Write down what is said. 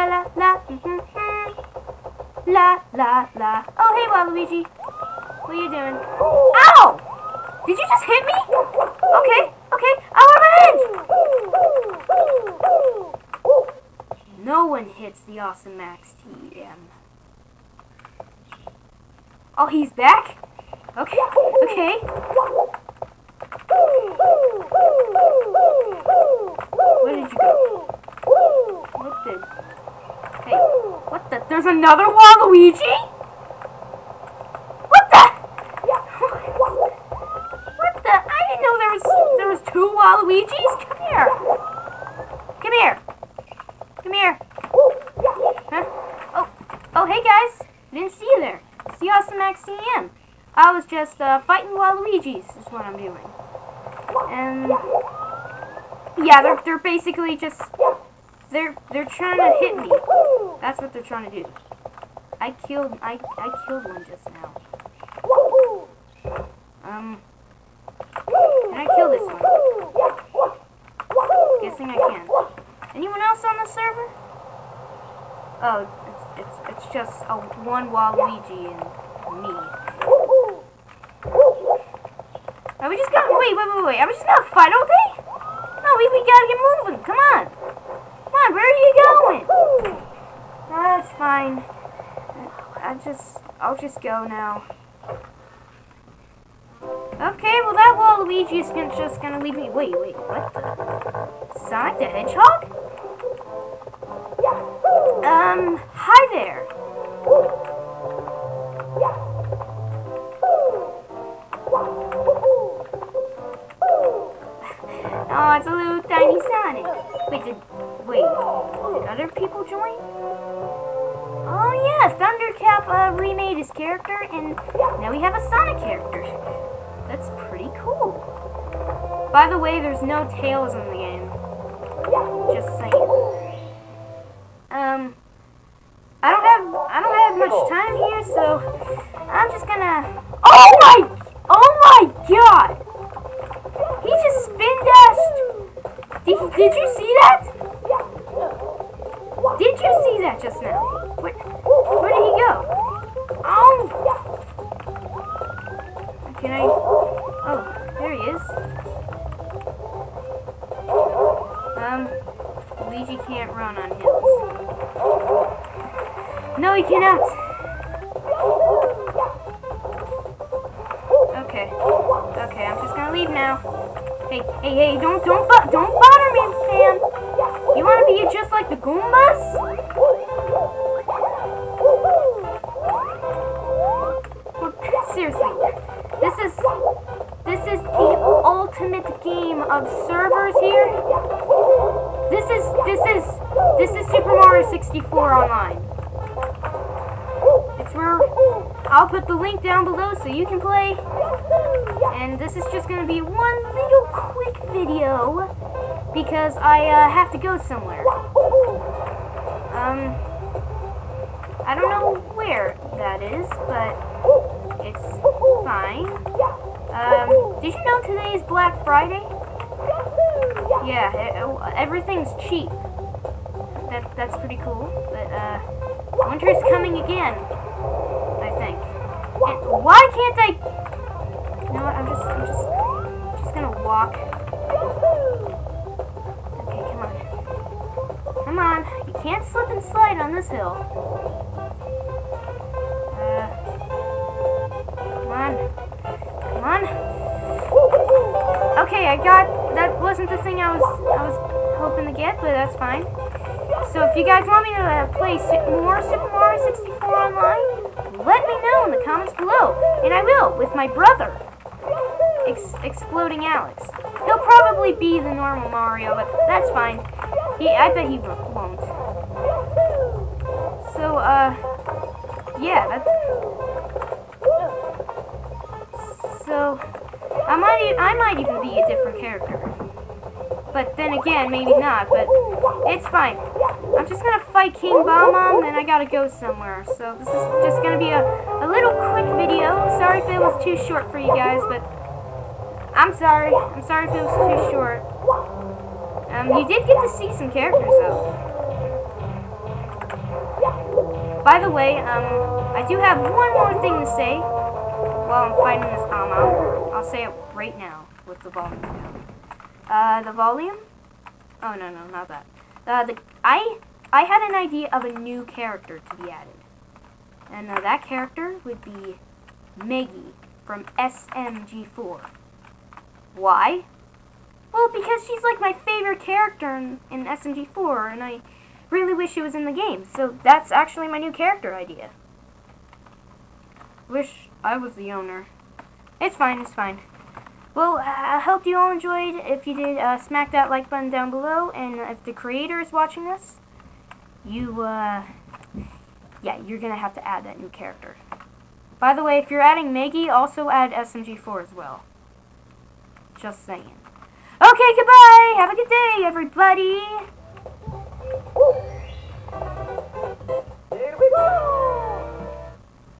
La la la. La la la. Oh hey Waluigi. What are you doing? Ow! Did you just hit me? Okay, okay. Our revenge! No one hits the Awesome Max TM. Oh, he's back? Okay, okay. Where did you go? What the? There's another Waluigi? What the? What the? I didn't know there was there was two Waluigis. Come here. Come here. Come here. Huh? Oh, oh, hey guys. Didn't see you there. See Awesome TM. I was just uh, fighting Waluigi's. Is what I'm doing. And yeah, they're they're basically just they're they're trying to hit me. That's what they're trying to do. I killed I I killed one just now. Um Can I kill this one? Guessing I can. Anyone else on the server? Oh, it's it's it's just a one Waluigi and me. Are we just gonna wait, wait, wait, wait? Are we just gonna fight all day? No, we, we gotta get moving. Come on. On, where are you going? That's fine. I just I'll just go now. Okay, well that Waluigi is gonna, just gonna leave me. Wait, wait, what the? Sonic the Hedgehog? Um, hi there. Oh, it's a little tiny Sonic. Wait, did wait? Did other people join? Oh yeah, Thundercap uh, remade his character, and now we have a Sonic character. That's pretty cool. By the way, there's no Tails in the game. Just saying. Um, I don't have I don't have much time here, so I'm just gonna. Oh my! Oh my God! He just spin dashed. Did, did you see that? Did you see that just now? Where, where did he go? Oh! Can I? Oh, there he is. Um, Luigi can't run on hills. No, he cannot. Okay. Okay, I'm just gonna leave now. Hey, hey, hey, don't, don't, don't bother me, Sam. You wanna be just like the Goombas? Seriously, this is, this is the ultimate game of servers here. This is, this is, this is Super Mario 64 online. It's where I'll put the link down below so you can play. And this is just to be one little quick video because I uh, have to go somewhere. Um, I don't know where that is, but it's fine. Um, did you know today is Black Friday? Yeah, it, everything's cheap. That, that's pretty cool. But, uh, winter is coming again, I think. And why can't I... You know what, I'm just, I'm just, just gonna walk. Okay, come on. Come on, you can't slip and slide on this hill. Uh, come on. Come on. Okay, I got, that wasn't the thing I was, I was hoping to get, but that's fine. So if you guys want me to uh, play more Super Mario 64 online, let me know in the comments below, and I will, with my brother, Ex Exploding Alex. He'll probably be the normal Mario, but that's fine. He, I bet he won't. So, uh, yeah, that's... So, I might, I might even be a different character. But then again, maybe not, but it's fine. I'm just gonna fight King Bob-omb, and I gotta go somewhere. So this is just gonna be a, a little quick video. Sorry if it was too short for you guys, but I'm sorry. I'm sorry if it was too short. Um, you did get to see some characters, though. By the way, um, I do have one more thing to say while I'm fighting this Ama. I'll say it right now with the volume down. Uh, the volume? Oh, no, no, not that. Uh, the, I, I had an idea of a new character to be added. And uh, that character would be Meggy from SMG4. Why? Well, because she's like my favorite character in, in SMG4, and I really wish she was in the game. So that's actually my new character idea. Wish I was the owner. It's fine, it's fine. Well, I hope you all enjoyed. If you did, uh, smack that like button down below. And if the creator is watching this, you, uh, yeah, you're going to have to add that new character. By the way, if you're adding Meggy, also add SMG4 as well. Just saying. Okay, goodbye. Have a good day, everybody.